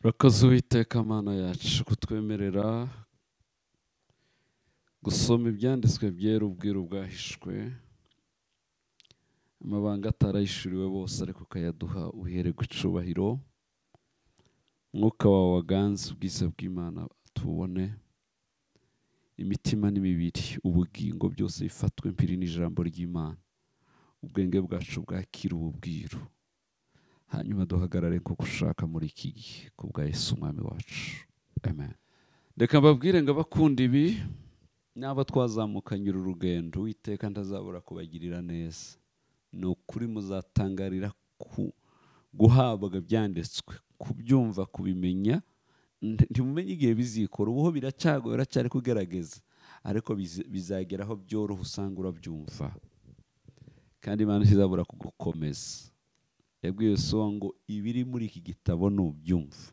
urakoze uwiteka mana yacu kutwemerera gusoma ibyanditswe byera ubwiru bwahishwe. Amabanga atarayishuriwe bose ariko ukayaduha uhere icubahiro mwuka wawe waganze ubwiza bw'imana tubone imitima n'imibiri ubugingo byose bifatwe mpiri n'ijambo ry'imana. Ubwenge bwacu bwakira ububwiru hanyuma duhagarare nko gushaka muri iki gihe ku bwa Yesu umwami wacu. Amen. Reka mbabwire ngo abakunda ibi n'abo twazamukanye uru rugendo witeka ntazabura kubagirira neza. Ni ukuri muzatangarira ku guhabwa byanditswe kubyumva kubimenya ntimumenye igihe bizikora. Ubuho biracyagoye biracyari kugerageza ariko bizageraho byoroha usanga urabyumva. Kandi imana ntizabura kugukomeza. Yabwiye so ngo ibiri muri iki gitabo nubyumva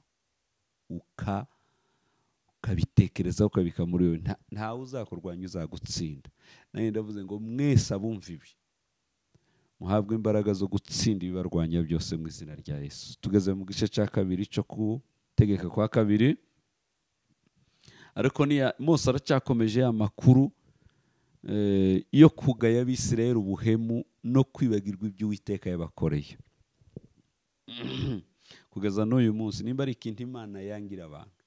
ukabitekereza ukabika muri wowe ntawe uzakurwanya uzagutsinda. Nanjye ndavuze ngo mwese abumva ibi. Muhabwe imbaraga zo gutsinda ibibarwanya byose mu izina rya Yesu. Tugeze mu gice cya kabiri cyo gutegeka kwa kabiri. Ariko mose aracyakomeje ya makuru yo kugaya abisirayeli ubuhemu no kwibagirwa ibyo uwiteka yabakoreye. kugeza n'uyu munsi nimba ari ikintu imana yangira abantu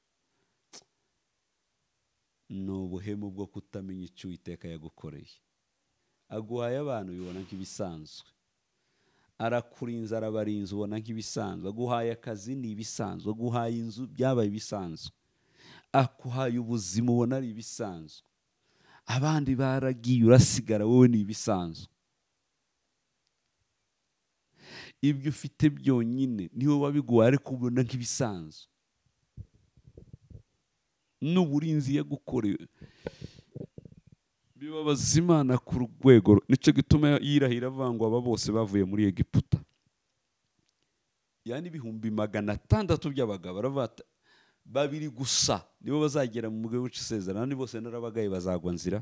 ni ubuhemu bwo kutamenya icyo uwiteka yagukoreye. Aguhaye abantu ubibona nk'ibisanzwe. Arakurinze arabarinze ubona nk'ibisanzwe. Aguhaye akazi ni ibisanzwe. Aguhaye inzu byabaye ibisanzwe. Akuhaye ubuzima ubona ari ibisanzwe. Abandi baragiye urasigara wowe ni ibisanzwe. Ibyo ufite byonyine ni we wabiguhaye ariko ubona nk'ibisanzwe n'uburinzi yagukorewe bibabaza imana ku rwego ni cyo gituma yirahira avuga ngo aba bose bavuye muri egiputa. Yani ibihumbi magana atandatu by'abagabo baravuga babiri gusa nibo bazagera mu gihugu cy'isezerano ni bose n'abagaye bazagwa nzira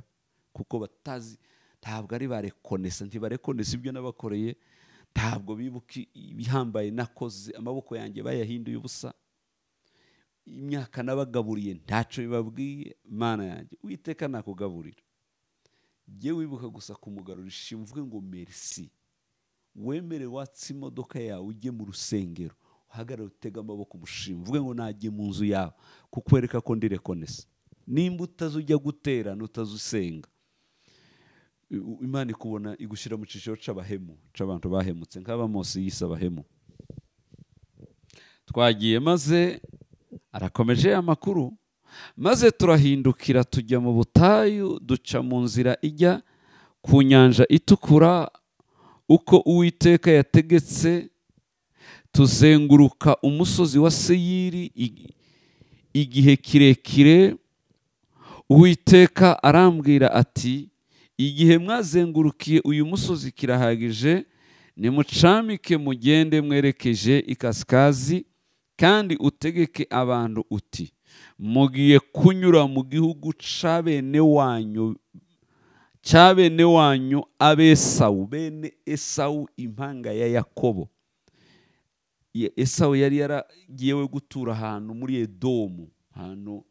kuko batazi ntabwo ari barekonesa ntibarekonesa ibyo nabakoreye. Ntabwo bibuka ibihambaye nakoze amaboko yanjye bayahinduye ubusa. Imyaka nabagaburiye ntacyo bibabwiye mana yanjye witeka nakugaburira jye wibuka gusa kumugarurisha mvuge ngo merisi wemere watse imodoka yawe ujye mu rusengero uhagarare utega amaboko umushima uvuge ngo najye mu nzu yawe kukwereka ko ndirekonesa nimba utazi ujya guterana utazi usenga imana ikubona igushyira mu cyiciro cy'abahemu cy'abantu bahemutse. Nk'aba mose yise abahemu. Twagiye maze arakomeje amakuru maze turahindukira tujya mu butayu duca mu nzira ijya ku nyanja itukura uko uwiteka yategetse tuzenguruka umusozi wa seyiri igihe kirekire uwiteka arambwira ati igihe mwazengurukiye uyu musozi kirahagije nimucamike mugende mwerekeje ikasikazi kandi utegeke abantu uti mugiye kunyura mu gihugu cya bene wanyu cya bene wanyu abesawu bene esawu impanga ya yakobo. Esawu yari yaragiye we gutura ahantu muri edomu ahantu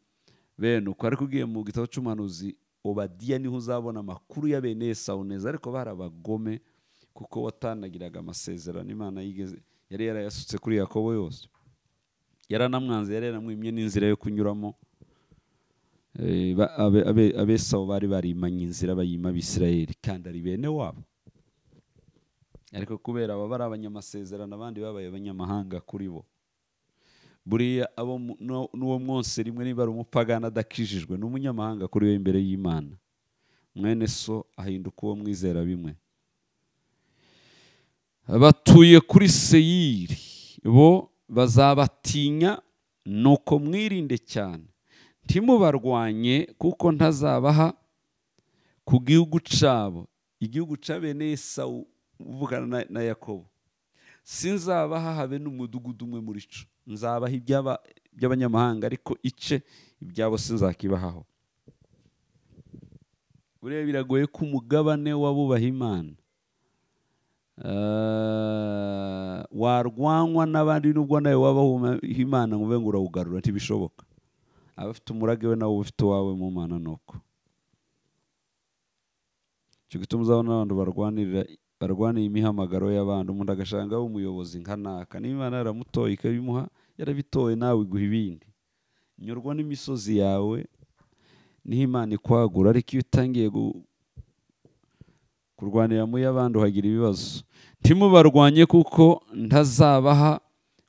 bene uko ariko ugiye mu gitabo cy'umuhanuzi obadiya ni ho uzabona amakuru ya bene esawu neza ariko bari abagome kuko watanagiraga amasezerano imana yigeze yari yarayasutse kuri yakobo yose. Yaranamwanze yari yaramwimye n'inzira yo kunyuramo. Abesawu bari barimanye inzira bayima abisirayeli kandi ari bene wabo. Ariko kubera aba bari abanyamasezerano abandi babaye abanyamahanga kuri bo buriya n'uwo mwose rimwe niba ari umupagana adakijijwe ni umunyamahanga kuri we imbere y'imana. Mwene so ahinduka uwo mwizera bimwe. Batuye kuri seyiri. Bo bazabatinya nuko mwirinde cyane. Ntimubarwanye kuko ntazabaha ku gihugu cyabo igihugu cya bene esawu uvugana na yakobo. Sinzabaha habe n'umudugudu umwe muri cyo nzabaha iby'abanyamahanga ariko ice ibyabo sinzakibahaho. Buriya biragoye ko umugabane w'abubaha imana. Eh, warwanywa n'abandi nubwo nawe wabaho imana ngo ube ngo urawugarura ntibishoboka. Abafite umurage we nawe uba ufite uwawe mu mana nuko icyo gituma uzabona n'abantu barwanirira barwaniye imihamagaro y'abandi umuntu agashanga umuyobozi nka naka. Niba imana yaramutoye ikabimuha yarabitoye nawe iguha ibindi. Nyurwa n'imisozi yawe ni ho imana ikwagura. Ariko iyo utangiye kurwanira mu y'abandi uhagira ibibazo. Ntimubarwanye kuko ntazabaha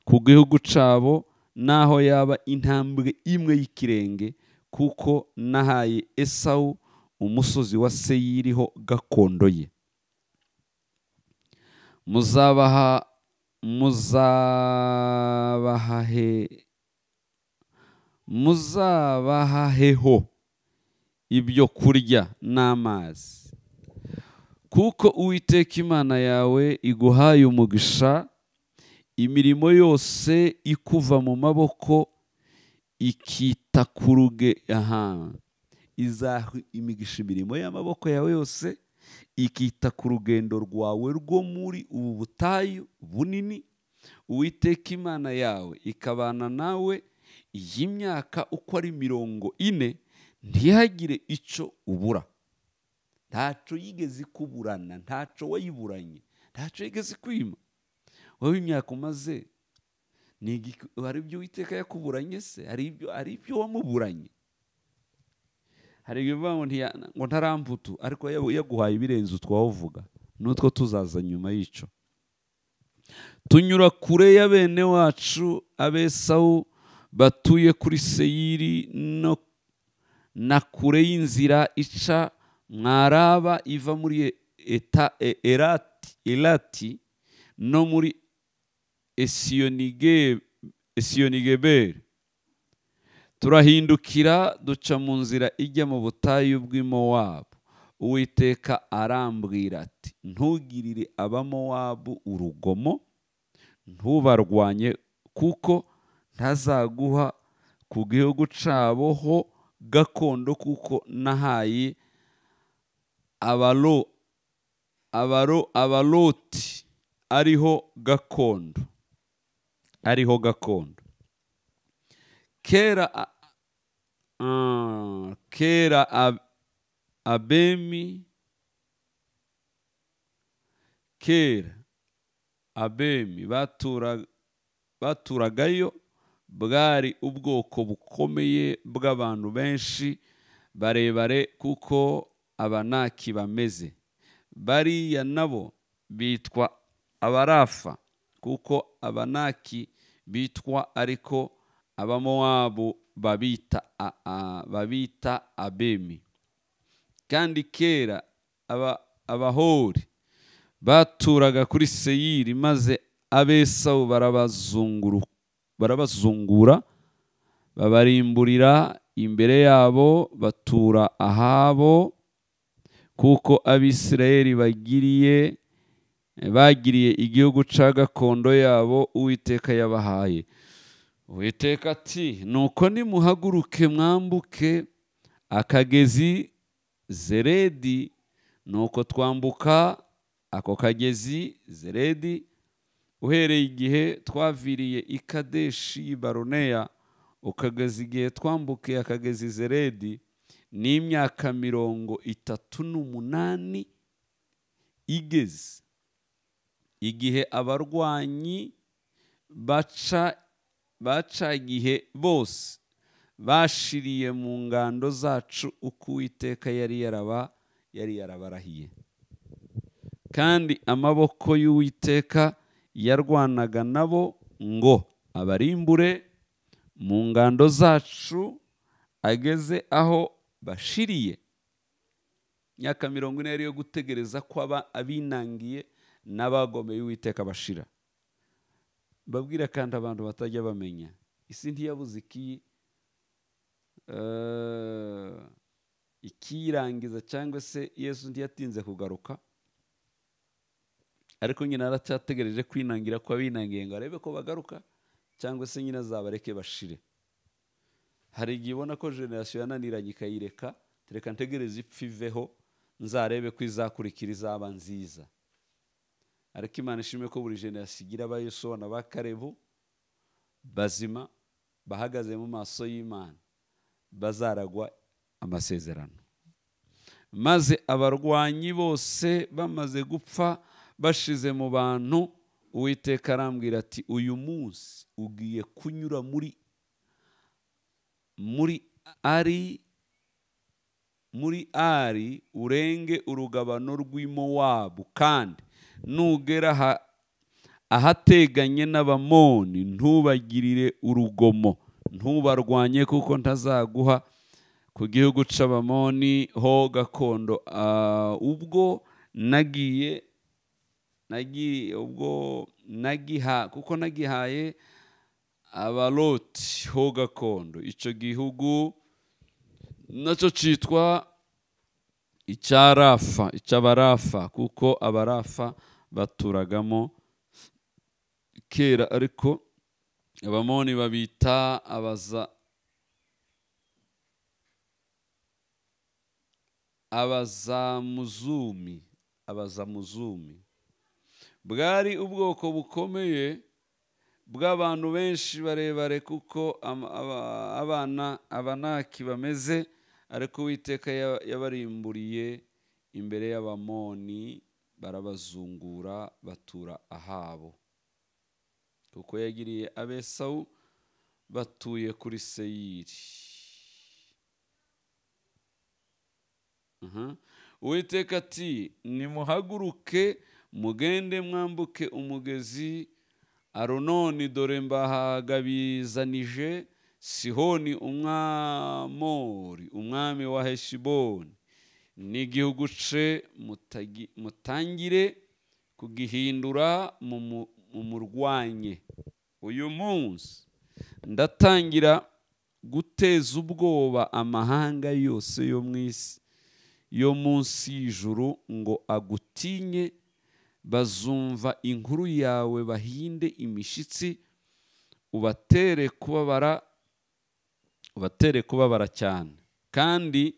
ku gihugu cyabo naho yaba intambwe imwe y'ikirenge kuko nahaye esawu umusozi wa seyiriho gakondo ye. Muzabaha muzabahahe muzabahaheho ibyo kurya n'amazi. Kuko uwiteka imana yawe iguhaye umugisha imirimo yose ikuva mu maboko ikita ku ruge. Aha. Izaha imigisha imirimo y'amaboko yawe yose ikita ku rugendo rwawe rwo muri ubu butayu bunini uwiteka imana yawe ikabana nawe iyi myaka uko ari mirongo ine ntihagire icyo ubura. Ntacyo yigeze ikuburana ntacyo wayiburanye ntacyo yigeze kwima. Wowe imyaka umaze hari ibyo uwiteka yakuburanye se? Hari ibyo wamuburanye? Hari igihe bivuga ngo ngo ntarambutu ariko yaguhaye ibirenze utwavuga n'utwo tuzaza nyuma y'icyo tunyura kure ya bene wacu abesawu batuye kuri seyiri na kure y'inzira ica mwaraba iva muri eta e- erati no muri esiyonige esiyonigeberi turahindukira duca mu nzira ijya mu butayu bw'imowabu. Uwiteka arambwira ati ntugirire abamowabu urugomo ntubarwanye kuko ntazaguha ku gihugu cyabo ho gakondo kuko nahaye abaro abaro abaroti ariho gakondo ariho gakondo. Kera ah, kera ab- abemi kera abemi batura baturagayo bwari ubwoko bukomeye bw'abantu benshi barebare kuko abanaki bameze. Bariya nabo bitwa abarafa kuko abanaki bitwa ariko abamowabu babita babita abemi. Kandi kera aba- abahori baturaga kuri seyiri maze abesawu barabazungura babarimburira imbere yabo batura ahabo kuko abisirayeli bagiriye bagiriye igihugu cya gakondo yabo uwiteka yabahaye. Uwiteka ati nuko nimuhaguruke mwambuke akagezi zeredi nuko twambuka ako kagezi zeredi uhereye igihe twaviriye i kadeshi baroneya ukageza igihe twambukiye akagezi zeredi ni imyaka mirongo itatu n'umunani igeze. Igihe abarwanyi baca baca igihe bose. Bashiriye mu ngando zacu uko uwiteka yari yaraba yari yarabarahiye. Kandi amaboko y'uwiteka yarwanaga nabo ngo abarimbure mu ngando zacu ageze aho bashiriye. Imyaka mirongo ine yo gutegereza ko abinangiye n'abagomeye uwiteka bashira. Babwira kandi abantu batajya bamenya. Isi ntiyabuze iki eh, ikiyirangiza cyangwa se yesu ntiyatinze kugaruka? Ariko nyine aracyategereje kwinangira ko abinangiye ngo arebe ko bagaruka cyangwa se nyine azabareke bashire. Hari igihe ubona ko generasiyo yananiranye ikayireka reka ntegereze ipfa iveho nzarebe ko izakurikira izaba nziza. Ariko imana ishimwe ko buri generasiyo igira abayosuwa na ba karebu bazima bahagaze mu maso y'imana bazaragwa amasezerano. Maze abarwanyi bose bamaze gupfa bashize mu bantu uwiteka arambwira ati uyu munsi ugiye kunyura muri muri ari muri ari urenge urugabano rw'imowabu kandi nugera aha- ahateganye n'abamoni ntubagirire urugomo ntubarwanye kuko ntazaguha ku gihugu c'abamoni ho gakondo. Ah, ubwo nagiye nagiye ubwo nagiha kuko nagihaye abaloti ho gakondo. Icyo gihugu na cyo cyitwa icyarafa icy'abarafa kuko abarafa baturagamo kera ariko abamoni babita abaza abazamuzumi abazamuzumi. Bwari ubwoko bukomeye bw'abantu benshi barebare kuko abana abanaki bameze ariko uwiteka ya- yabarimburiye imbere y'abamoni barabazungura batura ahabo. Kuko yagiriye abesawu batuye kuri seyiri. Uwiteka ati nimuhaguruke mugende mwambuke umugezi. Arononi dore mbahagabizanije sihoni umwamori umwami wa heshiboni. N'igihugu ce mutangire kugihindura mu mu- mu murwanye. Uyu munsi ndatangira guteza ubwoba amahanga yose yo mu isi. Yo munsi y'ijuru ngo agutinye bazumva inkuru yawe bahinde imishitsi ubatere kubabara ubatere kubabara cyane. Kandi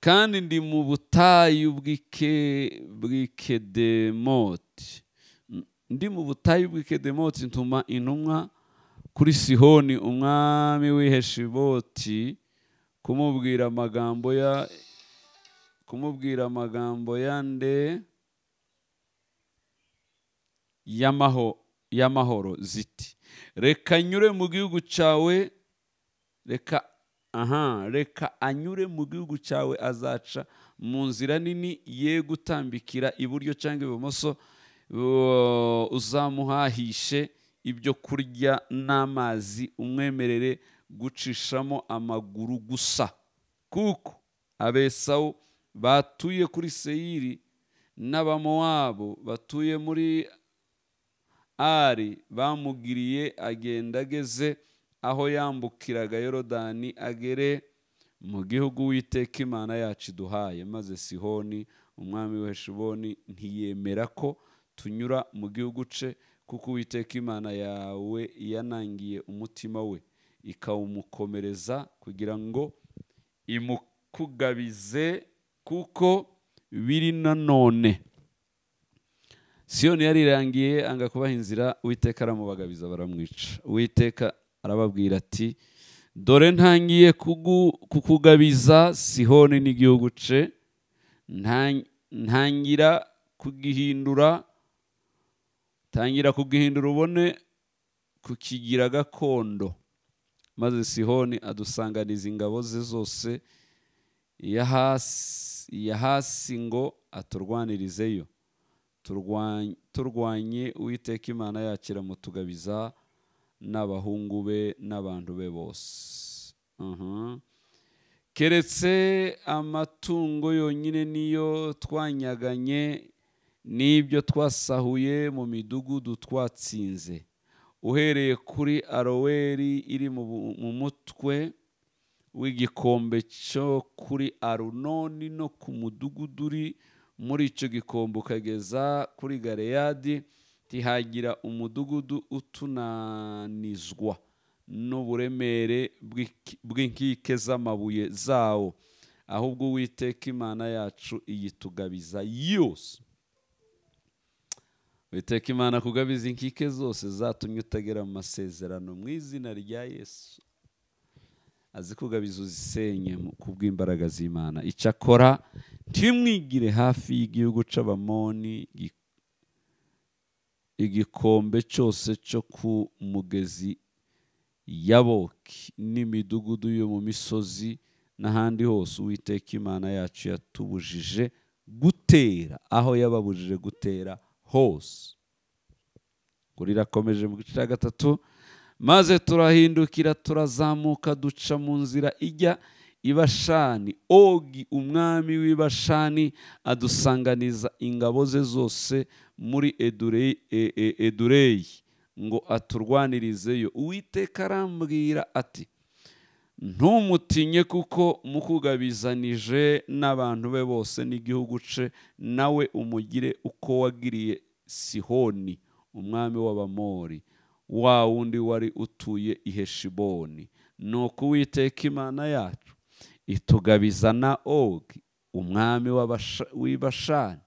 kandi ndi mu butayu bw'ike- bw'ikedemoti. Ndi mu butayu bw'ikedemoti ntuma intumwa kuri sihoni umwami w'iheshiboti kumubwira amagambo ya kumubwira amagambo yande y'amaho y'amahoro ziti reka nyure mu gihugu cyawe reka aha reka anyure mu gihugu cyawe azaca mu nzira nini ye gutambikira iburyo cyangwa ibumoso uh, uzamuhahishe ibyo kurya n'amazi umwemerere gucishamo amaguru gusa. Kuko abesawu batuye kuri seyiri n'abamowabu batuye muri ari bamugiriye agenda ageze aho yambukiraga yorodani agere mu gihugu witeka imana yacu iduhaye. Maze sihoni umwami w'heshiboni ntiyemera ko tunyura mu gihugu ce kuko uwiteka imana yawe yanangiye umutima we. Ikawumukomereza kugira ngo imukugabize kuko biri nanone siyoni yarirangiye anga kubaha inzira uwiteka aramubagabiza baramwica. Uwiteka arababwira ati dore ntangiye kukugabiza sihoni n'igihugu ce. Nta- ntangira kugihindura tangira kugihindura ubone kukigira gakondo. Maze sihoni adusanganiza ingabo ze zose iya hasi ngo aturwanirizeyo turwanye uwiteka imana yacu iramutugabiza n'abahungu be n'abantu be bose. Keretse amatungo yonyine niyo twanyaganye n'ibyo twasahuye mu midugudu twatsinze. Uhereye kuri aroweri iri mu mutwe w'igikombe cyo kuri arunoni no ku mudugudu uri muri icyo gikombe ukageza kuri galeyadi ntihagira umudugudu utunanizwa n'uburemere bw'inkike z'amabuye zawo. Ahubwo uwiteka imana yacu iyitugabiza yose. Witeka imana kugabiza inkike zose zatumye utagera mu masezerano mu izina rya yesu. Azi kugabiza uzisenye mu- kubw'imbaraga z'imana. Icyo akora ntimwigire hafi y'igihugu c'abamoni gi- igikombe cyose cyo ku mugezi yaboki n'imidugudu yo mu misozi n'ahandi hose uwiteka imana yacu yatubujije gutera aho yababujije gutera hose. Kuri irakomeje mu gice cya gatatu maze turahindukira turazamuka duca mu nzira ijya i bashani ogi umwami w'i bashani adusanganiza ingabo ze zose muri Edure- e- e- edureyi ngo aturwanirizeyo. Uwiteka arambwira ati ntumutinye kuko mukugabizanije n'abantu be bose n'igihugu ce nawe umugire uko wagiriye sihoni umwami w'abamori. Wa wundi wari utuye i heshiboni. Nuko uwiteka imana yacu itugabiza na ogi umwami w'Abasha- w'i bashani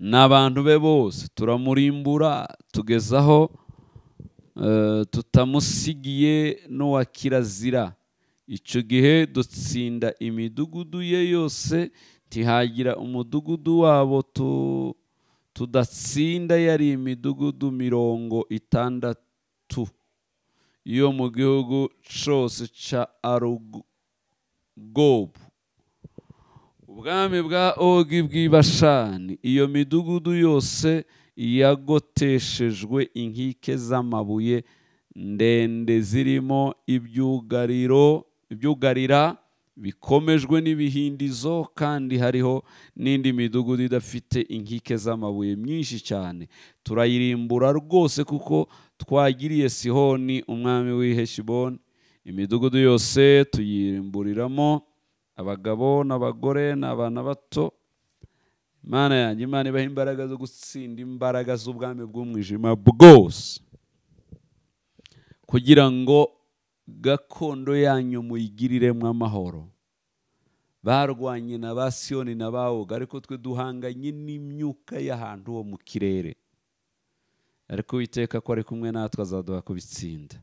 n'abantu be bose turamurimbura tugezaho eh, tutamusigiye n'uwa kirazira icyo gihe dutsinda imidugudu ye yose ntihagira umudugudu wabo tu- tudatsinda yari imidugudu mirongo itandatu. Yo mu gihugu cyose cya arugobu ubwami bwa ogi bw'i bashani iyo midugudu yose yagoteshejwe inkike z'amabuye ndende zirimo ibyugariro ibyugarira bikomejwe n'ibihindizo kandi hariho n'indi midugudu idafite inkike z'amabuye myinshi cyane. Turayirimbura rwose kuko twagiriye sihoni umwami w'i heshiboni. Imidugudu yose tuyirimburiramo abagabo n'abagore n'abana bato. Imana yanjye imana ibaha imbaraga zo gutsinda imbaraga z'ubwami bw'umwijima bwose. Kugira ngo gakondo yanyu muyigiriremo amahoro. Barwanye na ba siyoni na ba oga ariko twe duhanganye n'imyuka y'ahantu ho mu kirere. Ariko witeka ko ari kumwe natwe azaduha kubitsinda.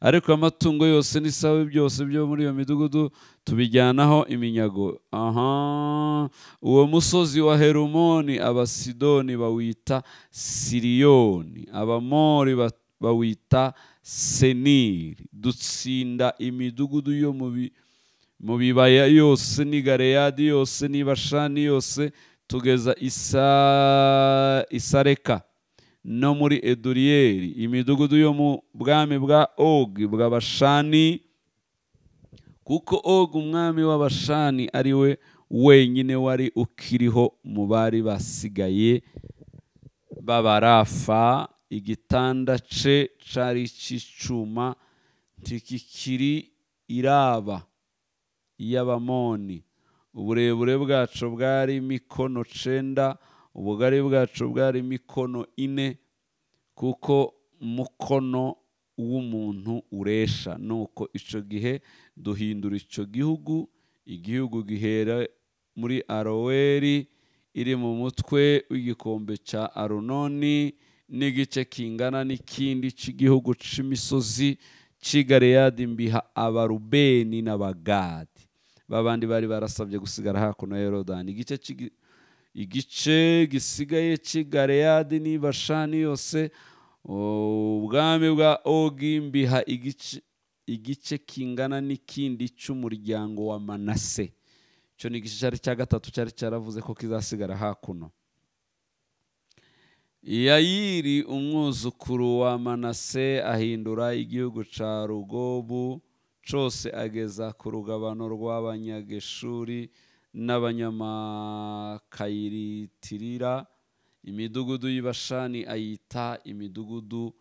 Ariko amatungo yose n'isabe byose byo muri iyo midugudu tubijyanaho iminyago. Aha. Uwo musozi wa herumoni abasidoni bawita siriyoni. Abamori ba- bawita seniri. Dutsinda imidugudu yo mu bi- mu bibaya yose n'i galeyadi yose n'i bashani yose tugeza isa isareka. No muri eduriyeli. Imidugudu yo mu bwami bwa ogi bw'abashani kuko ogi umwami w'abashani ari we wenyine wari ukiriho mu bari basigaye b'abarafa. Igitanda ce cari ic'icuma ntikikiri iraba y'abamoni. Uburebure bwacu bwari mikono cenda ubugari bwacu bwari mikono ine kuko mukono w'umuntu uresha. Nuko icyo gihe duhindura icyo gihugu igihugu gihera muri aroweri iri mu mutwe w'igikombe cya arunoni n'igice kingana n'ikindi cy'igihugu cy'imisozi cy'igareyadi mbiha abarubeni n'abagadi. Babandi bari barasabye gusigara hakuno ya yorodani. Igice igice gisigaye cy'igareyadi n'ibashani yose ubwami bwa ogi mbiha igice kingana n'ikindi cy'umuryango wa manase. Icyo ni igice cyari cya gatatu cyari cyaravuze ko kizasigara hakuno yayiri umwuzukuru wa manase ahindura igihugu cya rugobu cyose ageza ku rugabano rw'abanyageshuri n'abanyamakayitirira imidugudu y'ibashani ayita imidugudu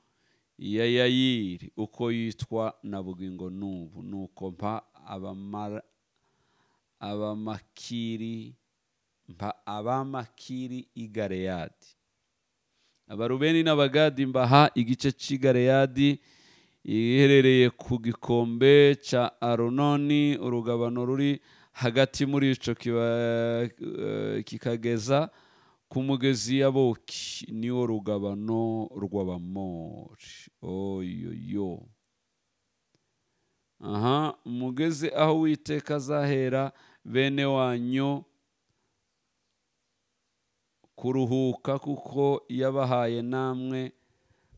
ya yayiri uko yitwa na bugingo n'ubu. Nuko mpa abamara abamakiri mpa abamakiri i galeyadi. Abarubeni n'abagadi mbaha igice cy'i galeyadi iherereye ku gikombe cya arononi urugabano ruri hagati muri kiba- eh, kikageza ku mugezi yaboki niwo rugabano rw'abamori oyoyo. Aha mugeze aho uwiteka azahera bene wanyu kuruhuka kuko yabahaye namwe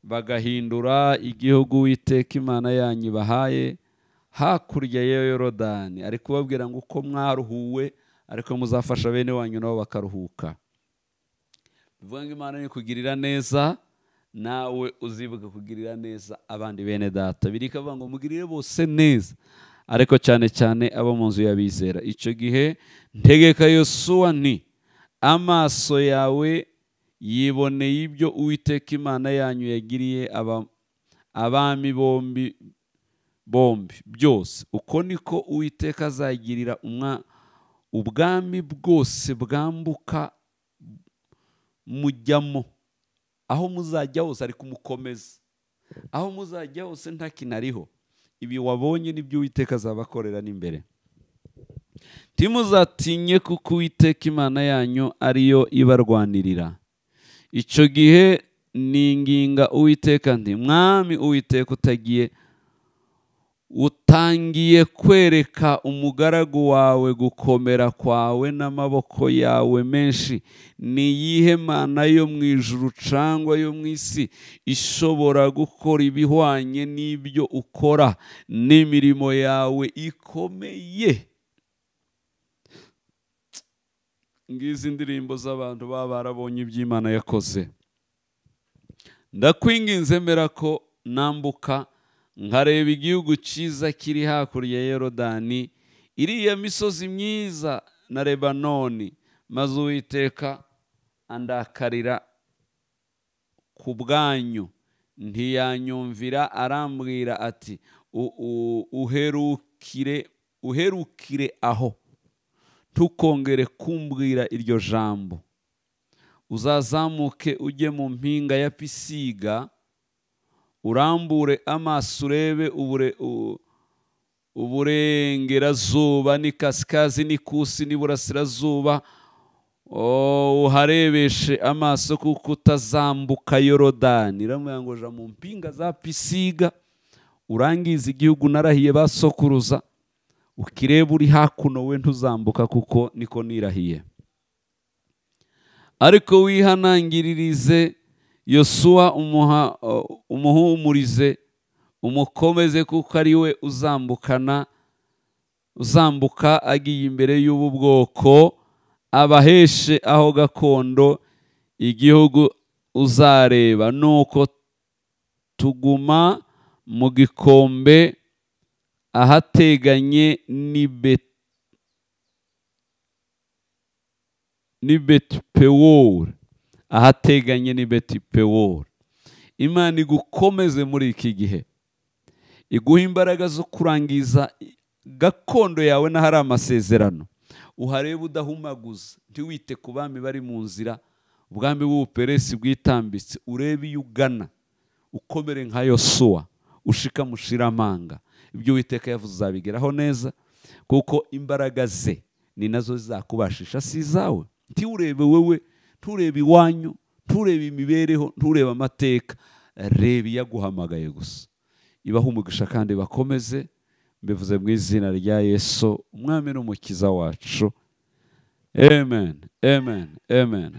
bagahindura igihugu witeka imana yanyu bahaye hakurya ya yorodani. Ari kubabwira ngo uko mwaruhuwe ariko muzafasha bene wanyu nabo bakaruhuka. Bivuga ngo imana ni kugirira neza nawe uzibuka kugirira neza abandi bene data. Biri ikavuga ngo mugirire bose neza. Ariko cyane cyane abo mu nzu y'abizera icyo gihe ntegeka yosuwa nti amaso yawe yiboneye ibyo uwiteka imana yanyu yagiriye abami bombi bombi byose. Uko niko uwiteka azagirira ubwami bwose bwambuka mujyamo. Aho muzajya hose ari kumukomeza aho muzajya hose ntakinariho. Ibi wabonye n'ibyo uwiteka azabakorera n'imbere. Timuzatinye kuko uwiteka imana yanyu ariyo ibarwanirira. Icyo gihe ni inginga uwiteka nti mwami uwiteka utagiye utangiye kwereka umugaragu wawe gukomera kwawe n'amaboko yawe menshi. Ni iyihe mana yo mu ijuru cyangwa yo mu isi ishobora gukora ibihwanye n'ibyo ukora n'imirimo yawe ikomeye? Ngizi indirimbo z'abantu baba barabonye iby'imana yakoze. Ndakwinginze mbera ko nambuka nkareba igihugu cyiza kiri hakurya ya yorodani iriya misozi myiza na lebanoni. Maze uwiteka andakarira ku bwanyu ntiyanyumvira arambwira ati uherukire uherukire aho. Ntukongere kumbwira iryo jambo. Uzazamuke ujye mu mpinga ya pisiga urambure amaso urebe uburengerazuba n'ikasikazi n'ikusi n'iburasirazuba uharebeshe amaso kuko utazambuka yorodani. Iramubwira ngo ja mu mpinga za pisiga urangiza igihugu narahiye basokuruza. Ukireba uri hakuno we ntuzambuka kuko niko nirahiye. Ariko wihanangiririze yosuwa umuhumurize umukomeze kuko ari we uzambukana uzambuka agiye imbere y'ubu bwoko abaheshe aho gakondo igihugu uzareba. Nuko tuguma mu gikombe ahateganye ni betipewori ahateganye ni betipewori imana igukomeze muri iki gihe. Iguha imbaraga zo kurangiza gakondo yawe n'ahari amasezerano. Uharebe udahumaguza. Ntiwite ku bami bari mu nzira. Ubwami bw'ubuperesi bwitambitse. Urebe iyo ugana. Ukomere nka yosuwa. Ushika mushiramanga ibyo witeka yavuze uzabigeraho neza kuko imbaraga ze ni na zo zizakubashisha si izawe ntiwurebe wowe nturebe iwanyu nturebe imibereho nturebe amateka reba iyo aguhamagaye gusa. Ibaho umugisha kandi bakomeze. Mbivuze mu izina rya yesu umwami n'umukiza wacu. Amen amen amen.